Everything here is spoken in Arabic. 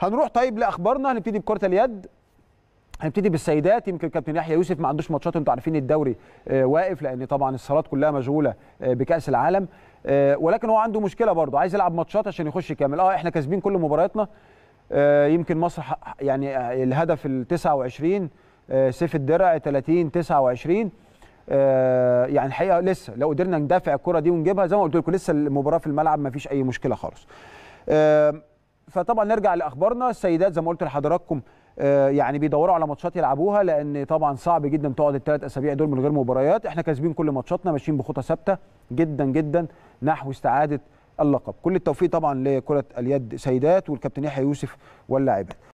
هنروح طيب لأخبارنا. هنبتدي بكرة اليد. هنبتدي بالسيدات. يمكن كابتن يحيى يوسف ما عندوش ماتشات أنتوا عارفين الدوري آه، واقف لأن طبعا الصالات كلها مشغولة آه، بكأس العالم. آه، ولكن هو عنده مشكلة برضه. عايز يلعب ماتشات عشان يخش كامل آه إحنا كاسبين كل مبارياتنا. يمكن مصر يعني الهدف ال 29 آه، سيف الدرع 30 29 آه، يعني الحقيقة لسه لو قدرنا ندافع الكرة دي ونجيبها زي ما قلت لكم لسه المباراة في الملعب ما فيش أي مشكلة خالص. فطبعا نرجع لأخبارنا. السيدات زي ما قلت لحضراتكم آه، يعني بيدوروا على ماتشات يلعبوها لأن طبعا صعب جدا تقعد الثلاث أسابيع دول من غير مباريات. إحنا كاسبين كل ماتشاتنا ماشيين بخطى ثابتة جدا جدا نحو استعادة اللقب. كل التوفيق طبعا لكرة اليد سيدات والكابتن يحيى يوسف واللاعبات